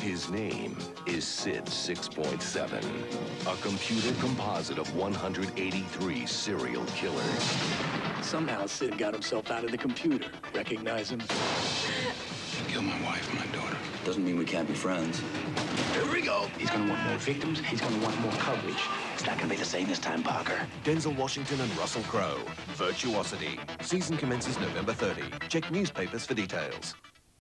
His name is Sid 6.7, a computer composite of 183 serial killers. Somehow Sid got himself out of the computer. Recognize him? He killed my wife and my daughter. Doesn't mean we can't be friends. Here we go. He's gonna want more victims. He's gonna want more coverage. It's not gonna be the same this time, Parker. Denzel Washington and Russell Crowe. Virtuosity. Season commences November 30. Check newspapers for details.